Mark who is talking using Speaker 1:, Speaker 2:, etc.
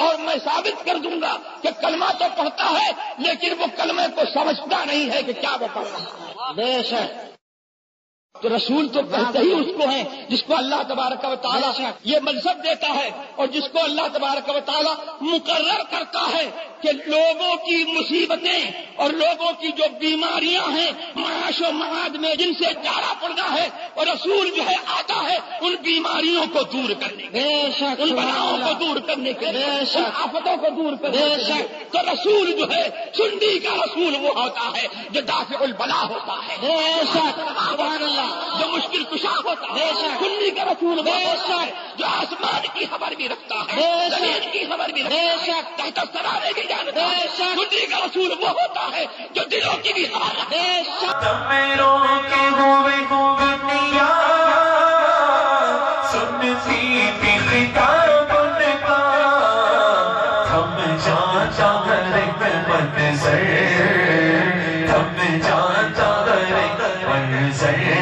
Speaker 1: اور میں ثابت کر دوں گا کہ کلمہ تو پڑھتا ہے لیکن وہ کلمے کو سمجھتا نہیں ہے کہ کیا وہ پڑھ رہا ہے۔
Speaker 2: بے شک۔
Speaker 1: تو رسول تو کہتے ہی اس کو ہیں جس کو اللہ تبارک و تعالیٰ یہ منصب دیتا ہے اور جس کو اللہ تبارک و تعالیٰ مقرر کرتا ہے کہ لوگوں کی مصیبتیں اور لوگوں کی جو بیماریاں ہیں معاش و معاد میں جن سے جاڑا پڑنا ہے اور رسول جو ہے آتا ہے ان بیماریوں کو دور کرنے کے ان بناؤں کو دور کرنے کے ان آفتوں کو دور کرنے کے تو رسول جو ہے سنڈی کا رسول وہ ہوتا ہے جو دافع البلا ہوتا ہے۔
Speaker 2: بے شک سبحان اللہ۔
Speaker 1: جو مشکل کشا ہوتا ہے کلی کا رسول ہے جو آسمان کی خبر بھی رکھتا ہے زمین کی خبر بھی رکھتا ہے تحت سرانے کی جانتا ہے۔ کلی کا رسول وہ ہوتا ہے جو دلوں کی بھی خبر رکھتا ہے۔
Speaker 3: سر ہم